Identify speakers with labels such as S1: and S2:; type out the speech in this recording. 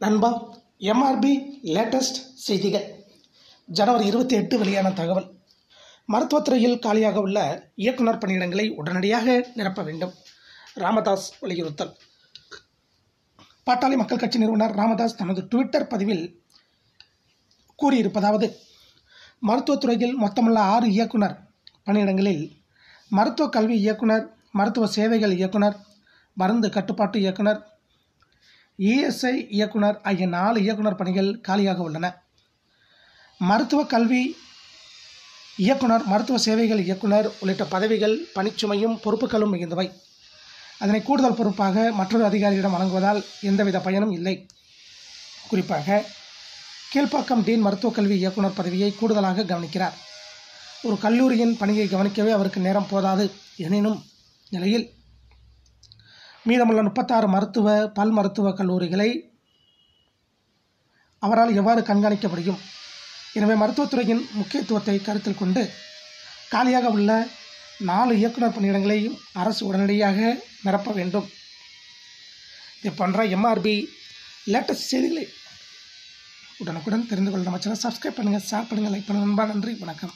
S1: நண்பா MRP latest செய்திகள். ஜனவரி இருபத்தி எட்டு வெளியான தகவல். மருத்துவத்துறையில் காலியாக உள்ள இயக்குனர் பணியிடங்களை உடனடியாக நிரப்ப வேண்டும். ராமதாஸ் வலியுறுத்தல். பாட்டாளி மக்கள் கட்சி நிறுவனர் ராமதாஸ் தனது ட்விட்டர் பதிவில் கூறியிருப்பதாவது மருத்துவத்துறையில் மொத்தமுள்ள ஆறு இயக்குனர் பணியிடங்களில் மருத்துவ கல்வி இயக்குனர் மருத்துவ சேவைகள் இயக்குனர் மருந்து கட்டுப்பாட்டு இயக்குனர் இஎஸ்ஐ இயக்குனர் ஆகிய நாலு இயக்குனர் பணிகள் காலியாக உள்ளன. மருத்துவ கல்வி இயக்குனர் மருத்துவ சேவைகள் இயக்குனர் உள்ளிட்ட பதவிகள் பணிச்சுமையும் பொறுப்புகளும் மிகுந்தவை. அதனை கூடுதல் பொறுப்பாக மற்றொரு அதிகாரியிடம் வழங்குவதால் எந்தவித பயனும் இல்லை. குறிப்பாக கீழ்ப்பாக்கம் டீன் மருத்துவக் கல்வி இயக்குனர் பதவியை கூடுதலாக கவனிக்கிறார். ஒரு கல்லூரியின் பணியை கவனிக்கவே அவருக்கு நேரம் போதாது. எனினும் நிலையில் மீதமுள்ள முப்பத்தாறு மருத்துவ பல் மருத்துவக் கல்லூரிகளை அவரால் எவ்வாறு கண்காணிக்க முடியும் எனவே மருத்துவத்துறையின் முக்கியத்துவத்தை கருத்தில் கொண்டு காலியாக உள்ள நாலு இயக்குனர் பணியிடங்களையும் அரசு உடனடியாக நிரப்ப வேண்டும். இது போன்ற எம்ஆர்பி லேட்டஸ்ட் செய்திகளை உடனுக்குடன் தெரிந்து கொள்ள நம்ம சேனல் சப்ஸ்கிரைப் பண்ணுங்கள் ஷேர் பண்ணுங்கள் லைக் பண்ணுங்கள் நண்பா நன்றி வணக்கம்.